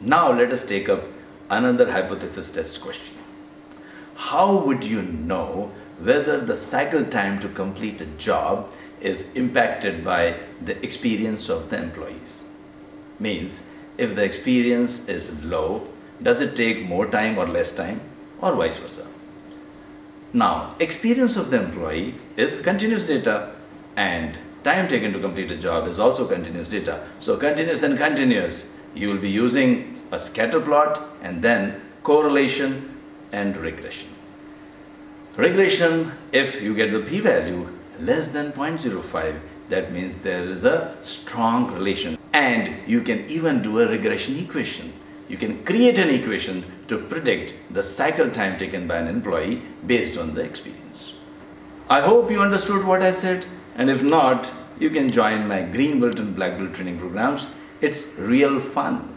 Now let us take up another hypothesis test question. How would you know whether the cycle time to complete a job is impacted by the experience of the employees? Means if the experience is low, does it take more time or less time or vice versa? Now, experience of the employee is continuous data and time taken to complete a job is also continuous data. So continuous and continuous, you will be using a scatter plot and then correlation and regression. Regression, if you get the p-value less than 0.05, that means there is a strong relation and you can even do a regression equation. You can create an equation to predict the cycle time taken by an employee based on the experience. I hope you understood what I said and if not, you can join my Green Belt and Black Belt training programs. It's real fun.